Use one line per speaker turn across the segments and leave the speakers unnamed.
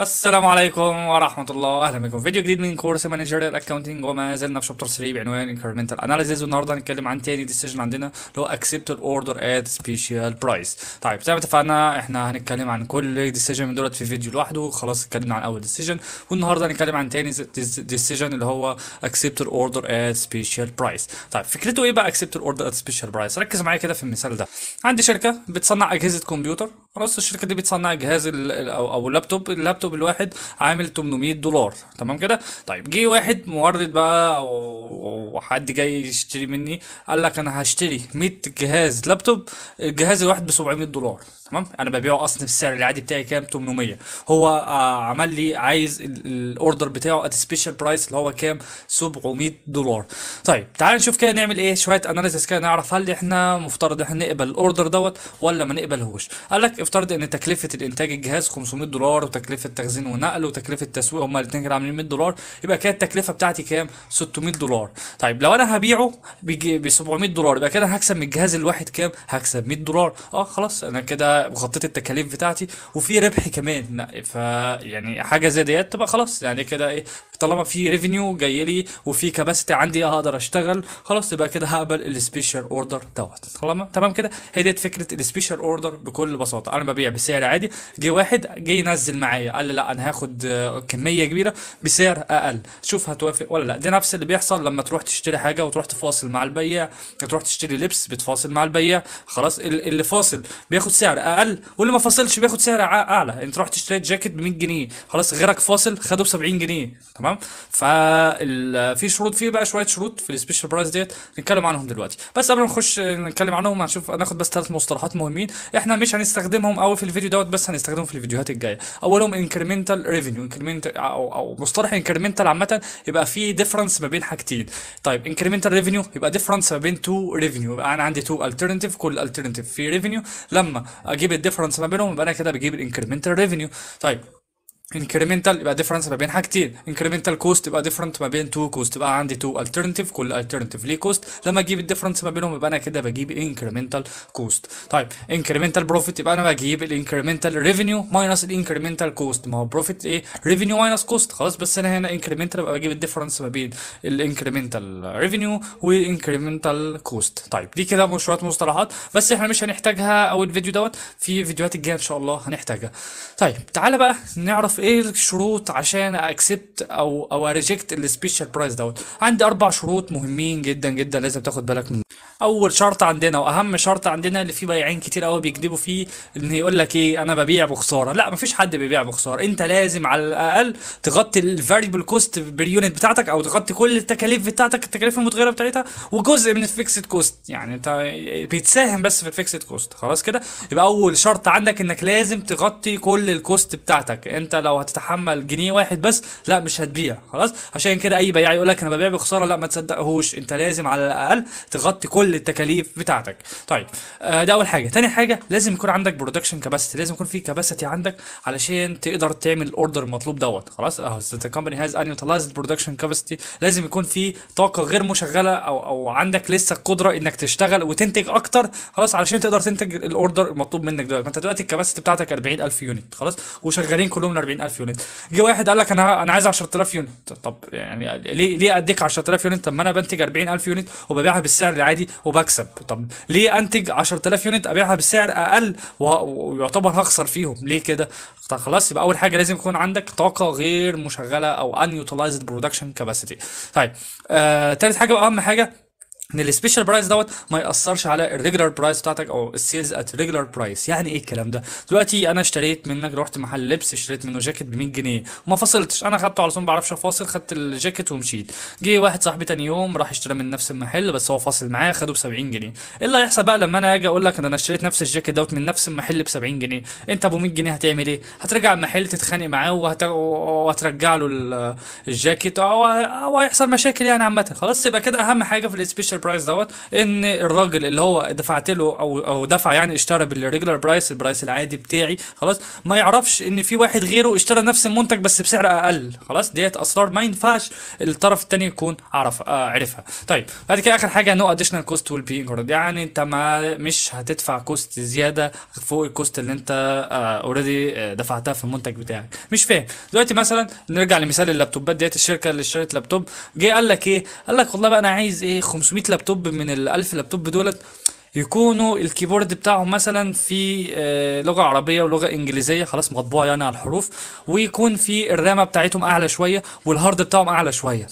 السلام عليكم ورحمة الله. أهلا بكم. في فيديو جديد من كورس managerial accounting وما زلنا في chapter 3 بعنوان incremental analysis والنهاردة هنتكلم عن تاني decision عندنا اللي هو accept order at special price طيب زي ما اتفقنا إحنا هنتكلم عن كل decision من دولت في فيديو لوحده. خلاص اتكلمنا عن أول decision والنهاردة هنتكلم عن تاني decision اللي هو accept order at special price طيب فكرته إيه بقى accept order at special price ركز معايا كده في المثال ده. عندي شركة بتصنع أجهزة كمبيوتر. خلاص الشركة دي بتصنع جهاز أو أو ال laptop ال laptop الواحد عامل 800 دولار. تمام كده؟ طيب جه واحد مورد بقى أو حد جاي يشتري مني قال لك أنا هشتري 100 جهاز لابتوب الجهاز الواحد ب 700 دولار. تمام؟ أنا ببيعه أصلا السعر العادي بتاعي كام؟ 800 هو آه عمل لي عايز ال- ال order بتاعه at special price اللي هو كام؟ 700 دولار. طيب تعال نشوف كده نعمل إيه؟ شوية analysis كده نعرف هل إحنا مفترض إحنا نقبل ال order دوت ولا ما نقبلهوش. قال لك افترض إن تكلفة الإنتاج الجهاز 500 دولار وتكلفة تخزين ونقل وتكلفة تسويق هما الاثنين كده عاملين 100 دولار يبقى كده التكلفة بتاعتي كام؟ 600 دولار. طيب لو أنا هبيعه ب 700 دولار يبقى كده هكسب من الجهاز الواحد كام؟ هكسب 100 دولار. آه خلاص أنا كده غطيت التكاليف بتاعتي وفي ربح كمان. ف يعني حاجة زي ديت تبقى خلاص يعني كده إيه؟ طالما في revenue جاي لي وفي capacity عندي هقدر اشتغل خلاص يبقى كده هقبل ال special order دوت. خلاص تمام كده؟ هي ديت فكرة ال special order بكل بساطة. أنا ببيع بسعر عادي. جه واحد جه ينزل معايا قال لي لا أنا هاخد كمية كبيرة بسعر أقل. شوف هتوافق ولا لا. ده نفس اللي بيحصل لما تروح تشتري حاجة وتروح تفاصل مع البياع تروح تشتري لبس بتفاصل مع البياع خلاص ال- اللي فاصل بياخد سعر أقل واللي ما فاصلش بياخد سعر اعلى انت رحت اشتريت جاكيت ب 100 جنيه خلاص غيرك فاصل خده ب 70 جنيه. تمام؟ ففي شروط فيه بقى شوية شروط في ال special price ديت نتكلم عنهم دلوقتي. بس قبل ما نخش نتكلم عنهم هنشوف هناخد بس ثلاث مصطلحات مهمين. إحنا مش هنستخدمهم قوي في الفيديو دوت بس هنستخدمهم في الفيديوهات الجاية. أولهم incremental revenue incremental أو أو مصطلح incremental عامة يبقى في difference ما بين حاجتين. طيب incremental revenue يبقى difference ما بين two revenue يبقى أنا عندي two alternative كل alternative في revenue لما أجيب ال difference ما بينهم يبقى أنا كده بجيب ال incremental revenue طيب incremental يبقى difference ما بين حاجتين incremental cost يبقى different ما بين two cost يبقى عندي two alternative كل alternative ليه cost لما أجيب ال difference ما بينهم يبقى أنا كده بجيب incremental cost طيب incremental profit يبقى أنا بجيب ال incremental revenue minus ال incremental cost ما هو profit إيه؟ revenue minus cost خلاص بس أنا هنا incremental يبقى بجيب ال difference ما بين ال incremental revenue وال incremental cost طيب دي كده شوية مصطلحات بس إحنا مش هنحتاجها أو الفيديو دوت. في فيديوهات الجاية إن شاء الله هنحتاجها. طيب تعالى بقى نعرف إيه الشروط عشان accept أو أو reject ال special price دوت؟ عندي أربع شروط مهمين جدا جدا لازم تاخد بالك منهم. أول شرط عندنا وأهم شرط عندنا اللي فيه بياعين كتير قوي بيكذبوا فيه إن يقول لك إيه أنا ببيع بخسارة. لا مفيش حد بيبيع بخسارة. أنت لازم على الأقل تغطي ال variable cost بال unit بتاعتك أو تغطي كل التكاليف بتاعتك التكاليف المتغيرة بتاعتها وجزء من ال fixed cost يعني أنت بيتساهم بس في ال fixed cost خلاص كده؟ يبقى أول شرط عندك إنك لازم تغطي كل ال cost بتاعتك. أنت لو هتتحمل جنيه واحد بس لا مش هتبيع خلاص؟ عشان كده أي بياع يقول لك أنا ببيع بخسارة لا ما تصدقهوش أنت لازم على الأقل تغطي كل التكاليف بتاعتك. طيب آه ده أول حاجة. تاني حاجة لازم يكون عندك production capacity لازم يكون في capacity عندك علشان تقدر تعمل ال order المطلوب دوت خلاص؟ اهو the company has unutilized production capacity. لازم يكون في طاقة غير مشغلة أو أو عندك لسه القدره إنك تشتغل وتنتج أكتر خلاص؟ علشان تقدر تنتج ال order المطلوب منك دلوقتي ما أنت دلوقتي ال capacity بتاعتك 40000 unit خلاص؟ وشغالين كلهم ال 40000 unit. جه واحد قال لك أنا أنا عايز 10000 unit. طب يعني ليه ليه أديك 10000 unit؟ طب ما أنا بنتج 40000 unit وببيعها بالسعر العادي وبكسب. طب ليه أنتج 10000 unit أبيعها بسعر أقل ويعتبر هخسر فيهم؟ ليه كده؟ خلاص يبقى أول حاجة لازم يكون عندك طاقة غير مشغلة أو unutilized production capacity. طيب آه تالت حاجة وأهم حاجة إن ال special price دوت ما يأثرش على ال regular price بتاعتك أو ال sales at regular price يعني إيه الكلام ده؟ دلوقتي أنا اشتريت منك رحت محل لبس اشتريت منه جاكيت ب 100 جنيه. وما فصلتش. أنا خدته على طول ما بعرفش أفاصل. خدت الجاكيت ومشيت. جه واحد صاحبي تاني يوم راح اشترى من نفس المحل بس هو فاصل معايا خده ب 70 جنيه. إيه اللي هيحصل بقى لما أنا آجي أقول لك إن أنا اشتريت نفس الجاكيت دوت من نفس المحل ب 70 جنيه؟ أنت أبو 100 جنيه هتعمل إيه؟ هترجع المحل تتخانق معاه وهت... وهترجع له ال- الجاكيت أو هيحصل مشاكل يعني عامة. خلاص يبقى كده أهم حاجة في ال special price دوت إن الراجل اللي هو دفعت له أو أو دفع يعني اشترى بال regular price ال price العادي بتاعي خلاص ما يعرفش إن في واحد غيره اشترى نفس المنتج بس بسعر أقل خلاص ديت أسرار ما ينفعش الطرف التاني يكون عرف آه عرفها. طيب بعد كده آخر حاجة no additional cost will be incurred. يعني أنت ما مش هتدفع cost زيادة فوق ال cost اللي أنت already دفعتها في المنتج بتاعك. مش فاهم. دلوقتي مثلا نرجع لمثال اللابتوبات ديت الشركة اللي اشترت لابتوب جه قال لك إيه؟ قال لك والله بقى أنا عايز إيه؟ 500 لابتوب من ال 1000 لابتوب دولت يكونوا ال keyboard بتاعهم مثلا في آه، لغة عربية ولغة إنجليزية خلاص مطبوعة يعني على الحروف ويكون في الرامة بتاعتهم أعلى شوية وال hard بتاعهم أعلى شوية.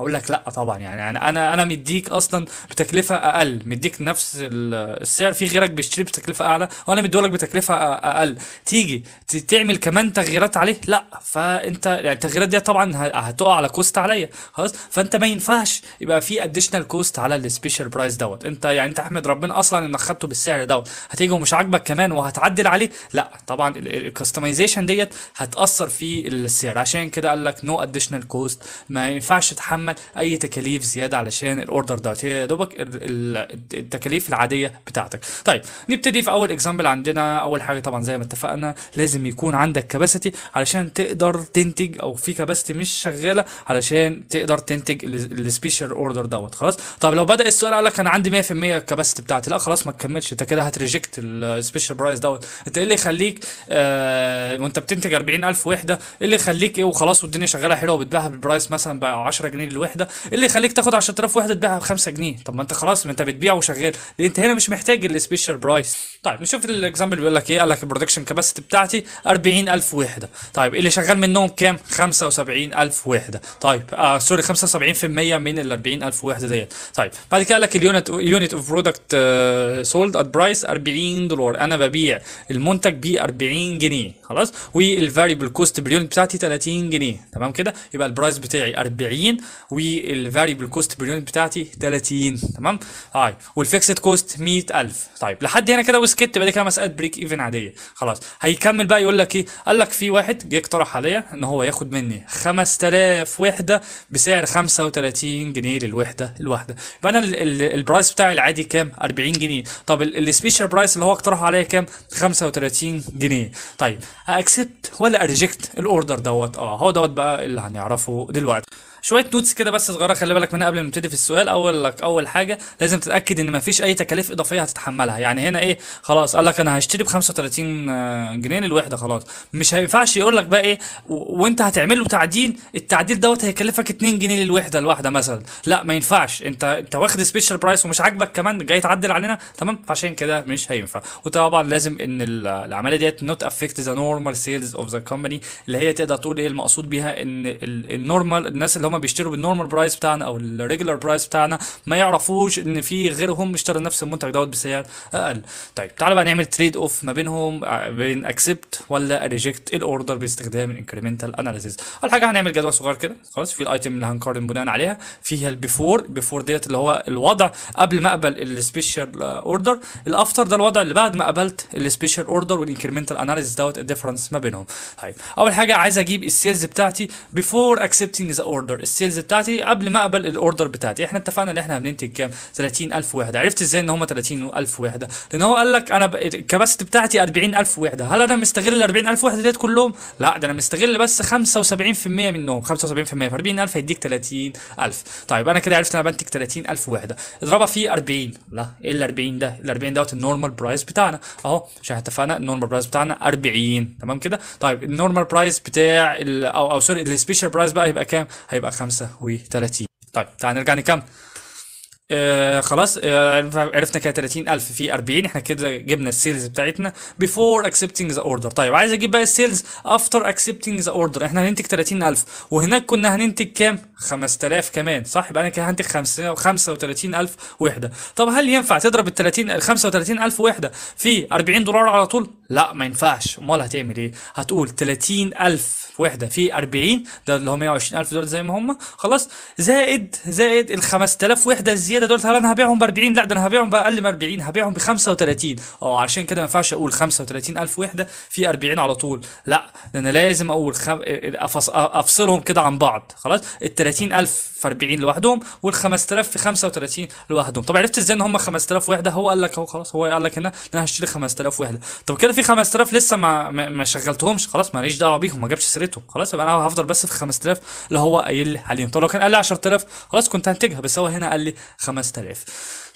هقول لك لا طبعا يعني أنا أنا أنا مديك أصلا بتكلفة أقل مديك نفس ال- السعر في غيرك بيشتري بتكلفة أعلى وأنا مديهولك بتكلفة أقل. تيجي تعمل كمان تغييرات عليه؟ لا فأنت يعني التغييرات دي طبعا هتقع على cost عليا خلاص؟ فأنت ما ينفعش يبقى في additional cost على ال special price دوت. أنت يعني أنت أحمد ربنا أصلا إنك خدته بالسعر دوت. هتيجي ومش عاجبك كمان وهتعدل عليه؟ لا طبعا ال customization ديت هتأثر في السعر. عشان كده قال لك no additional cost ما ينفعش تحمل أي تكاليف زيادة علشان ال order دوت هي دوبك ال- ال- التكاليف العادية بتاعتك. طيب نبتدي في أول example عندنا. أول حاجة طبعا زي ما اتفقنا لازم يكون عندك capacity علشان تقدر تنتج أو في capacity مش شغالة علشان تقدر تنتج ال special order دوت. خلاص؟ طب لو بدأ السؤال قال لك أنا عندي 100% ال capacity بتاعتي لا خلاص ما تكملش أنت كده ه reject ال special price دوت. أنت إيه اللي يخليك آه وأنت بتنتج 40000 وحدة إيه اللي يخليك إيه وخلاص والدنيا شغالة حلوة وبتبيعها بال price مثلا ب 10 جنيه للوحده إيه اللي يخليك تاخد 10000 وحدة تبيعها ب 5 جنيه. طب ما انت خلاص ما انت بتبيع وشغال. انت هنا مش محتاج ال special price طيب نشوف ال example بيقول لك إيه؟ قال لك ال production capacity بتاعتي 40000 وحدة. طيب اللي شغال منهم كام؟ 75000 وحدة. طيب آه sorry 75% من ال 40000 وحدة ديت. طيب بعد كده قال لك ال unit unit of product sold at price 40 دولار. أنا ببيع المنتج ب 40 جنيه. خلاص. وال variable cost بال unit بتاعتي 30 جنيه. تمام كده؟ يبقى ال price بتاعي 40 وال variable cost بال unit بتاعتي 30 تمام؟ طيب وال fixed cost 100000 طيب لحد هنا كده وسكت. دي كده مسألة break even عادية. خلاص. هيكمل بقى يقول لك إيه؟ قال لك في واحد جه اقترح عليا إن هو ياخد مني 5000 وحدة بسعر 35 جنيه للوحدة الواحدة. يبقى أنا ال- ال- ال price بتاعي العادي كام؟ 40 جنيه. طب ال special price اللي هو اقترحه عليا كام؟ 35 جنيه. طيب accept ولا أ reject ال order دوت؟ آه هو دوت بقى اللي هنعرفه دلوقتي. شوية notes كده بس صغيرة خلي بالك منها قبل ما نبتدي في السؤال. أول لك أول حاجة لازم تتأكد إن مفيش أي تكاليف إضافية هتتحملها. يعني هنا إيه؟ خلاص قال لك أنا هشتري ب 35 جنيه للوحدة خلاص. مش هينفعش يقول لك بقى إيه؟ وأنت هتعمل له تعديل التعديل دوت هيكلفك 2 جنيه للوحدة الواحدة مثلا. لا ما ينفعش. انت أنت واخد special price ومش عاجبك كمان جاي تعدل علينا تمام؟ فعشان كده مش هينفع. وطبعا لازم إن ال- العملية ديت not affect the normal sales of the company اللي هي تقدر تقول إيه المقصود بيها؟ إن ال normal الناس اللي هم بيشتروا بال normal price بتاعنا أو ال regular price بتاعنا ما يعرفوش إن في غيرهم اشترى نفس المنتج دوت بسعر أقل. طيب تعالى بقى نعمل trade off ما بينهم آه، بين accept ولا reject ال order باستخدام ال incremental analysis أول حاجة هنعمل جدول صغير كده خلاص في ال item اللي هنقارن بناء عليها فيها ال before before ديت اللي هو الوضع قبل ما أقبل ال special order ال after ده الوضع اللي بعد ما قبلت ال special order وال incremental analysis دوت ال difference ما بينهم. طيب أول حاجة عايز أجيب ال sales بتاعتي before accepting the order ال sales بتاعتي قبل ما أقبل ال order بتاعتي. إحنا اتفقنا إن إحنا هننتج كام؟ 30000 وحدة. عرفت إزاي إن هم 30000 وحدة؟ لأن هو قال لك أنا ب- ال capacity بتاعتي 40000 وحدة. هل أنا مستغل ال 40000 وحدة ديت كلهم؟ لا ده أنا مستغل بس 75% منهم. 75% في 40000 هيديك 30000 طيب أنا كده عرفت أنا بنتج 30000 وحدة. اضربها في 40 لا إيه ال 40 ده؟ ال 40 دوت ال normal price بتاعنا. أهو عشان اتفقنا ال normal price بتاعنا 40 تمام كده؟ طيب ال normal price بتاع ال أو أو sorry ال special price بقى هيبقى كام؟ هيبقى 35 طيب تعال نرجع نكمل. آه خلاص آه عرفنا كده 30000 في 40 إحنا كده جبنا ال sales بتاعتنا before accepting the order. طيب عايز أجيب بقى ال sales after accepting the order. إحنا هننتج 30000 وهناك كنا هننتج كام؟ 5000 كمان. صح؟ يبقى أنا كده هنتج 5 35000 وحدة. طب هل ينفع تضرب ال 30 ال 35000 وحدة في 40 دولار على طول؟ لا ما ينفعش. أمال هتعمل إيه؟ هتقول 30000 وحدة في 40 ده اللي هو 120000 دولار زي ما هم. خلاص زائد زائد ال 5000 وحدة الزياده كده دول أنا هبيعهم ب 40 لا ده أنا هبيعهم بأقل من 40 هبيعهم ب 35 آه عشان كده ما ينفعش أقول 35000 وحدة في 40 على طول. لا ده أنا لازم أقول خم... أفصلهم كده عن بعض. خلاص؟ ال 30000 في 40 لوحدهم وال 5000 في 35 لوحدهم. طب عرفت إزاي إن هم 5000 وحدة؟ هو قال لك أهو خلاص. هو قال لك هنا إن أنا هشتري 5000 وحدة. طب كده في 5000 لسه ما, ما شغلتهمش. خلاص ماليش دعوة بيهم ما جابش سيرتهم. خلاص يبقى أنا هفضل بس في 5000 اللي هو قايل لي عليهم. طب لو كان قال لي 10000 خلاص كنت هنتجها. بس هو هنا قال لي 5000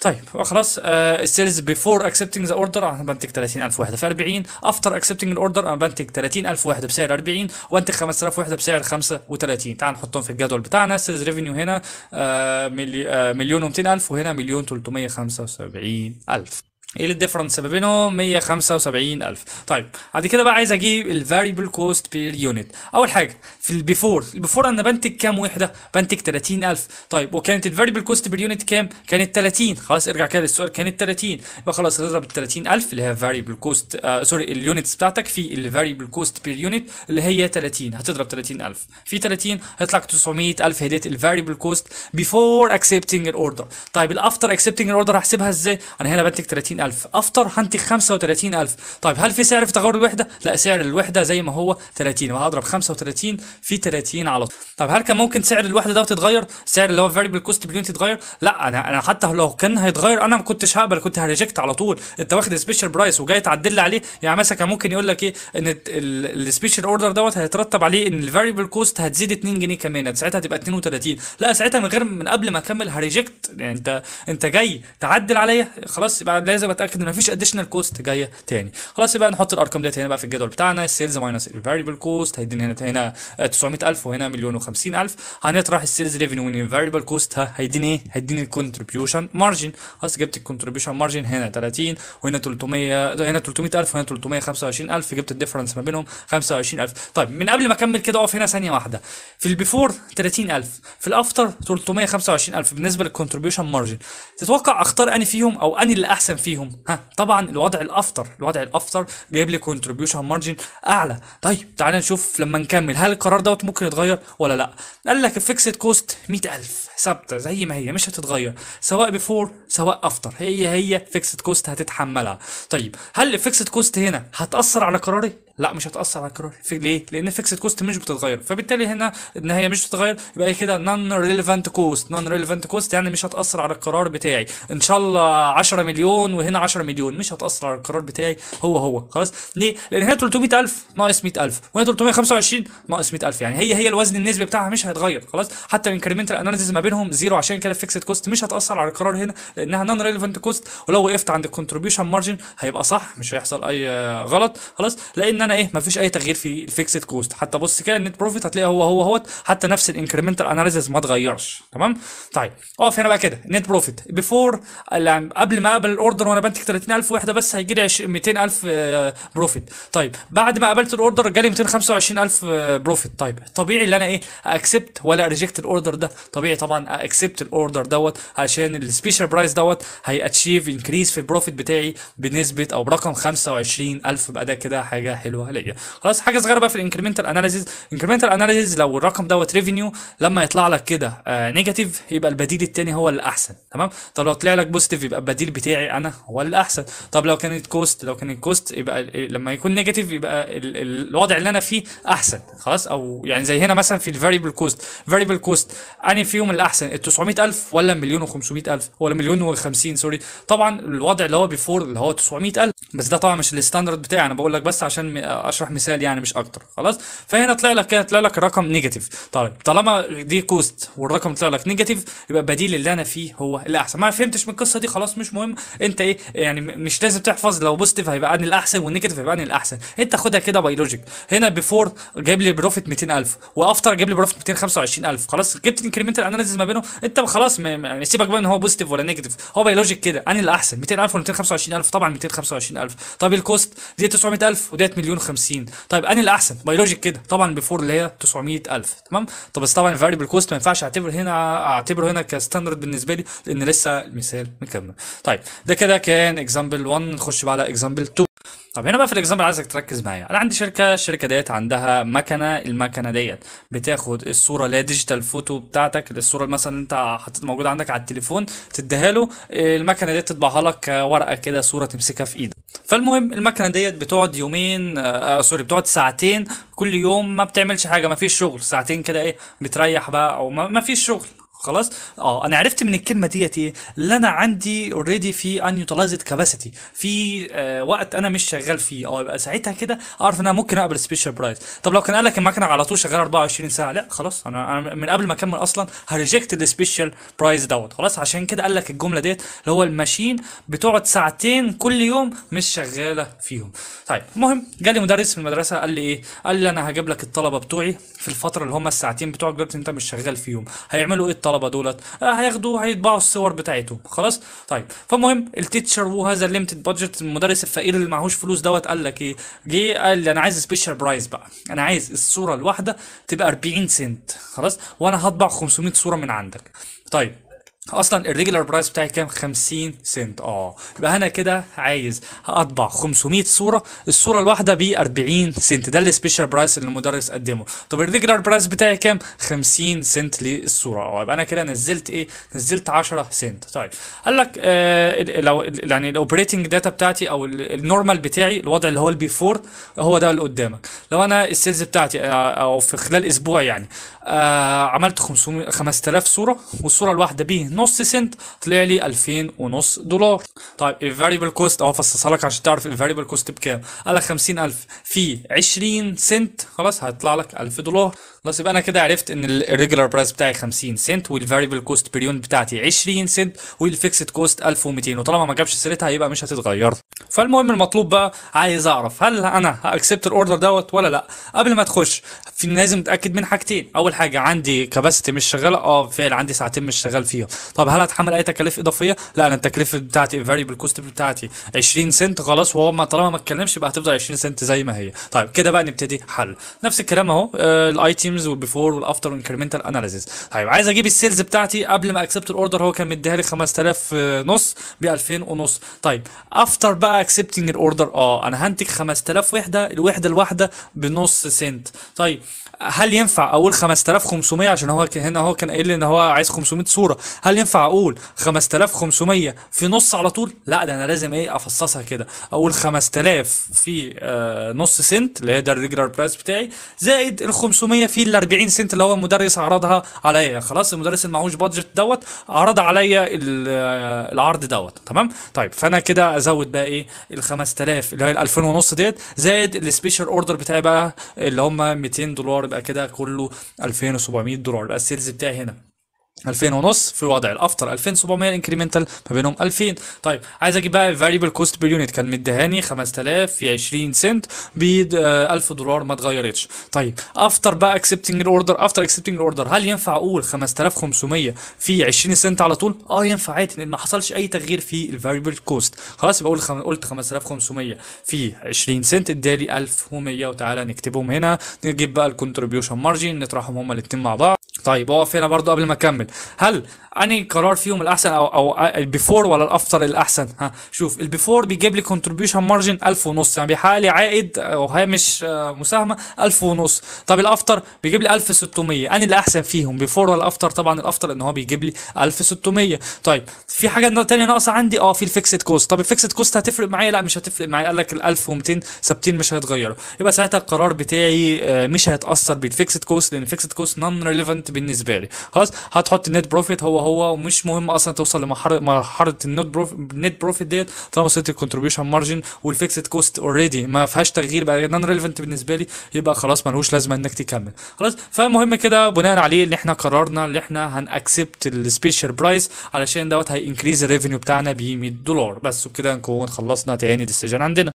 طيب خلاص ال sales before accepting the order أنا بنتج 30000 وحده في 40 after accepting ال order أنا بنتج 30000 وحده بسعر 40 وأنتج 5000 وحده بسعر 35 تعال نحطهم في الجدول بتاعنا. ال sales revenue هنا آه، آه، مليون و200000 وهنا مليون 375000 إيه ال difference ما بينهم؟ 175000 طيب بعد كده بقى عايز أجيب ال variable cost per unit أول حاجة في ال before ال before أنا بنتج كام وحدة؟ بنتج 30000 طيب وكانت ال variable cost per unit كام؟ كانت 30 خلاص ارجع كده للسؤال. كانت 30 يبقى خلاص هتضرب ال 30000 اللي هي variable cost sorry ال units بتاعتك في ال variable cost per unit اللي هي 30 هتضرب 30000 في 30 هيطلع لك 900000 هي ديت ال variable cost before accepting ال order طيب ال after accepting ال order هحسبها إزاي؟ أنا هنا بنتج 30000 after هنتج 35000 طيب هل في سعر في تغير الوحدة؟ لا سعر الوحدة زي ما هو 30 وهضرب 35 في 30 على طول. طب هل كان ممكن سعر الوحدة ده يتغير؟ سعر اللي هو variable cost per يتغير؟ لا أنا أنا حتى لو كان هيتغير أنا ما كنتش هقبل كنت ه reject على طول. أنت واخد special price وجاي تعدل لي عليه يعني مثلا كان ممكن يقول لك إيه إن ال special order دوت هيترتب عليه إن ال variable cost هتزيد 2 جنيه كمان ساعتها هتبقى 32 لا ساعتها من غير من قبل ما أكمل ه reject يعني أنت أنت جاي تعدل عليا خلاص يبقى لازم أتأكد ان مفيش additional cost جاية تاني. خلاص يبقى نحط الأرقام ديت هنا بقى في الجدول بتاعنا. ال sales minus ال variable cost هيدينا هنا هنا آه، 900000 وهنا مليون و50000 هنطرح ال sales revenue من ال variable cost هيديني إيه؟ هيديني ال contribution margin خلاص جبت ال contribution margin هنا 30 وهنا 300 هنا 300000 وهنا 325000 جبت ال difference ما بينهم 25000 طيب من قبل ما أكمل كده أقف هنا ثانية واحدة. في ال before 30000 في ال after 325000 بالنسبة لل contribution margin تتوقع أختار أني فيهم أو أني اللي أحسن فيهم؟ ها طبعا الوضع ال after الوضع ال after جايب لي contribution margin أعلى. طيب تعالى نشوف لما نكمل. هل القرار دوت ممكن يتغير ولا لا؟ قال لك ال fixed cost 100000 ثابتة زي ما هي مش هتتغير. سواء before سواء after هي هي fixed cost هتتحملها. طيب هل ال fixed cost هنا هتأثر على قراري؟ لا مش هتأثر على قراري في ليه؟ لأن fixed cost مش بتتغير. فبالتالي هنا ان هي مش بتتغير يبقى كده non-relevant cost non-relevant cost يعني مش هتأثر على القرار بتاعي. إن شاء الله 10 مليون وهنا 10 مليون. مش هتأثر على القرار بتاعي هو هو. خلاص؟ ليه؟ لأن هنا 300000 ناقص 100000 وهنا 325 ناقص 100000 يعني هي هي الوزن النسبي بتاعها مش هيتغير. خلاص؟ حتى ال incremental analysis ما بينهم zero. عشان كده ال fixed cost مش هتأثر على القرار هنا لأنها non-relevant cost ولو وقفت عند ال contribution margin هيبقى صح مش هيحصل أي غلط. خلاص؟ لأن أنا إيه ما فيش أي تغيير في ال fixed cost حتى بص كده ال net profit هتلاقي هو هو هوت حتى نفس ال incremental analysis ما اتغيرش. تمام؟ طيب اقف هنا بقى كده؟ ال net profit before قبل ما أقبل ال order وأنا بنتج 30000 وحده بس هيجي لي 200000 آه، profit طيب بعد ما قبلت الاوردر جالي 225000 آه، profit طيب طبيعي إن أنا إيه accept ولا reject ال order ده. طبيعي طبعا accept ال order دوت عشان ال special price دوت هي achieve increase في ال profit بتاعي بنسبة أو برقم 25000 بقى ده كده حاجة حلوة. ليا خلاص حاجة صغيرة بقى في ال incremental analysis incremental analysis لو الرقم دوت revenue لما يطلع لك كده negative يبقى البديل التاني هو الأحسن. تمام؟ طب لو طلع لك positive يبقى البديل بتاعي أنا هو الأحسن. طب لو كانت cost لو كانت cost يبقى لما يكون negative يبقى ال- ال- الوضع اللي أنا فيه أحسن. خلاص؟ أو يعني زي هنا مثلا في ال variable cost variable cost انهي فيهم الأحسن ال 900000 ولا مليون و500000 ولا مليون و50 sorry طبعا الوضع اللي هو before اللي هو 900000 بس ده طبعا مش ال standard بتاعي. أنا بقول لك بس عشان أشرح مثال يعني مش أكتر. خلاص؟ فهنا طلع لك كده طلع لك الرقم negative. طيب طالما دي cost والرقم طلع لك negative يبقى البديل اللي أنا فيه هو الأحسن. ما فهمتش من القصة دي خلاص مش مهم. أنت إيه؟ يعني مش لازم تحفظ لو positive هيبقى انهي الأحسن وال negative هيبقى انهي الأحسن. أنت خدها كده by your logic هنا before جايب لي profit 200000 و after جايب لي profit 225000 خلاص؟ جبت ال incremental analysis ما بينهم أنت خلاص م- سيبك بقى إن هو positive ولا negative هو by your logic كده انهي الأحسن. 200000 ولا 225000 طبعا 225000 طب ال cost دي 900000 وديت مليون 50 طيب انهي الأحسن. by your logic كده. طبعا before اللي هي 900000 تمام؟ طب بس طبعا ال variable cost ما ينفعش اعتبر هنا أعتبره هنا ك standard بالنسبة لي لأن لسه المثال مكمل. طيب ده كده كان example 1 نخش بقى على example 2 طب هنا بقى في ال example عايزك تركز معايا. أنا عندي شركة الشركة ديت عندها مكنة المكنة ديت بتاخد الصورة اللي هي digital photo بتاعتك الصورة مثلا اللي أنت حطيت موجودة عندك على التليفون تديها له المكنة ديت تطبعها لك ورقة كده صورة تمسكها في إيدك. فالمهم المكنة ديت بتقعد يومين آه sorry بتقعد ساعتين كل يوم ما بتعملش حاجة ما فيش شغل. ساعتين كده إيه بتريح بقى أو ما, ما فيش شغل. خلاص؟ آه أنا عرفت من الكلمة ديت إيه؟ اللي أنا عندي already في unutilized capacity في آه وقت أنا مش شغال فيه. آه يبقى ساعتها كده أعرف إن أنا ممكن أقبل special price طب لو كان قال لك المكنة على طول شغالة 24 ساعة لا خلاص أنا من قبل ما أكمل أصلا ه reject ال special price دوت. خلاص عشان كده قال لك الجملة ديت اللي هو ال machine بتقعد ساعتين كل يوم مش شغالة فيهم. طيب المهم جالي مدرس في المدرسة قال لي إيه؟ قال لي أنا هجيب لك الطلبة بتوعي في الفترة اللي هم الساعتين بتوعك أنت مش شغال فيهم. هيعملوا إيه الطلبة؟ دولت. آه هياخدوا هيطبعوا الصور بتاعتهم. خلاص؟ طيب. فالمهم ال teacher with a limited budget المدرس الفقير اللي معهوش فلوس دوت قال لك إيه؟ جه قال لي أنا عايز special price بقى. أنا عايز الصورة الواحدة تبقى 40 سنت خلاص؟ وأنا هطبع 500 صورة من عندك. طيب. أصلا ال regular price بتاعي كام 50 سنت آه. يبقى أنا كده عايز اطبع 500 صورة الصورة الواحدة ب 40 سنت ده ال special price اللي المدرس قدمه. طب ال regular price بتاعي كام؟ 50 سنت للصورة. آه. يبقى أنا كده نزلت إيه؟ نزلت 10 سنت طيب قال لك آه لو يعني ال operating data بتاعتي أو ال normal بتاعي الوضع اللي هو ال before هو ده اللي قدامك. لو أنا ال sales بتاعتي آه أو في خلال أسبوع يعني آه عملت 500 5000 صورة والصورة الواحدة ب نص سنت طلع لي 2000 ونص دولار. طيب ال variable cost أهو فصصها لك عشان تعرف ال variable cost بكام؟ قال لك 50000 في 20 سنت خلاص هيطلع لك 1000 دولار. خلاص يبقى أنا كده عرفت إن ال regular price بتاعي 50 سنت وال variable cost per بتاعتي 20 سنت وال fixed cost 1200 وطالما ما جابش سيرتها يبقى مش هتتغير. فالمهم المطلوب بقى عايز أعرف هل أنا ه accept ال order دوت ولا لأ؟ قبل ما تخش في لازم اتاكد من حاجتين. أول حاجة عندي capacity مش شغالة. آه فعلا عندي ساعتين مش شغال فيهم طب هل هتحمل أي تكاليف إضافية؟ لأ أنا التكلفه بتاعتي ال variable cost بتاعتي 20 سنت خلاص وهو ما طالما ما اتكلمش يبقى هتفضل 20 سنت زي ما هي. طيب كده بقى نبتدي حل. نفس الكلام أهو آه الايتيمز والبيفور والافتر والانكريمنتال اناليسيس طيب عايز أجيب ال sales بتاعتي قبل ما accept ال order هو كان مديها لي 5000 نص ب 2000 ونص. طيب after بقى accepting ال order آه أنا هنتج 5000 وحدة الوحدة الواحدة بنص سنت. طيب هل ينفع أقول 5500 عشان هو هنا هو كان قايل لي إن هو عايز 500 صورة. هل ينفع أقول 5500 في نص على طول؟ لا ده أنا لازم إيه أفصصها كده. أقول 5000 في آه نص سنت اللي هي ده ال regular price بتاعي زائد ال 500 في ال 40 سنت اللي هو المدرس عرضها عليا. خلاص المدرس اللي معهوش budget دوت عرض عليا العرض دوت. تمام؟ طيب فأنا كده أزود بقى إيه؟ ال 5000 اللي هي ال 2000 ونص ديت زائد ال special order بتاعي بقى اللي هم 200 دولار يبقى كده كله 2700 دولار. يبقى ال sales بتاعي هنا. 2000 ونص في وضع ال after 2700 ال incremental ما بينهم 2000 طيب عايز أجيب بقى ال variable cost per unit كان مديهاني 5000 في 20 سنت ب 1000 دولار ما اتغيرتش. طيب after بقى accepting ال order after accepting ال order هل ينفع أقول 5500 في 20 سنت على طول؟ آه ينفع عادي لأن ما حصلش أي تغيير في ال variable cost خلاص يبقى خم... قلت 5500 في 20 سنت. ادالي 1100 وتعالى نكتبهم هنا. نجيب بقى ال contribution margin نطرحهم هما الاثنين مع بعض. طيب اقف هنا برضو قبل ما أكمل. هل اني قرار فيهم الأحسن أو أو ال before ولا ال after الأحسن؟ ها شوف ال before بيجيب لي contribution margin 1000 ونص يعني بيحقق لي عائد أو هامش مساهمة 1000 ونص. طب ال after بيجيب لي 1600 اني اللي احسن فيهم before ولا after طبعا ال after إن هو بيجيب لي 1600 طيب في حاجة ثانية ناقصة عندي؟ آه في ال fixed cost طب ال fixed cost هتفرق معايا؟ لا مش هتفرق معايا. قال لك ال 1200 ثابتين مش هيتغيروا. يبقى ساعتها القرار بتاعي مش هيتأثر بال fixed cost لأن ال fixed cost non relevant بالنسبة لي. خلاص هتحط ال net profit هو هو ومش مهم أصلا توصل لمرحلة مرحلة ال net profit ال net profit ديت. طالما وصلت ال contribution margin وال fixed cost already ما فيهاش تغيير بقى non relevant بالنسبة لي يبقى خلاص ملوش لازمة إنك تكمل. خلاص فالمهم كده بناء عليه اللي إحنا قررنا اللي إحنا هن accept ال special price علشان دوت هي increase ال revenue بتاعنا ب 100 دولار. بس وكده نكون خلصنا تاني decision عندنا.